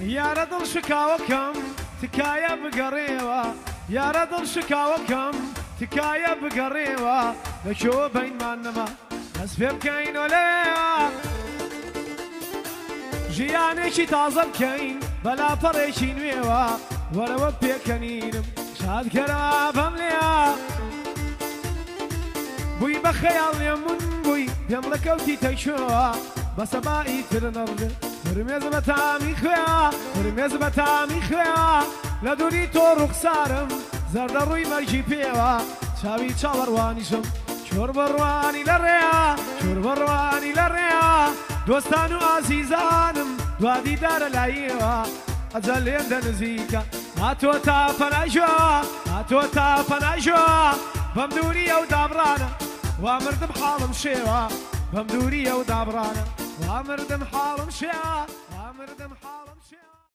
یارە دڵ شکاوەکەم تکایە بگەڕێوە یارە دڵ شکاوەکەم تکایە بگەڕێوە لەکۆ بەینمان نەما هەس پێ بکەین لێ ژیانێکی تازە بکەین بەلاپەڕێکی نوێوە وەرەوە پێکەنینم شادگەرا بەم لێە. بووی بە خەیاڵێ من بووی پێم لەکەوتی تەشوە بە سەبایی ترنەڵێت هرمێز بە تامی خوێ هرمێز بە تامی خوێ لە دووری تۆ ڕوخسارم زەردە ڕووی مەرجی پێوە چاوی چاوەڕوانیشم چۆر بڕوانی لە ڕێیا چۆر بڕوانی لە ڕێیا دۆستان و ئازیزانم دوادیدارە لایەوە ئەجە لێن دە نزیکە هاتۆ تا پەناژوە هاتۆ تا پەناژوە بەم دووری ئەو دابرانە وا مردم حاڵم شێوە بەم دووری ئەو دابرانە وامر دم حارم شعار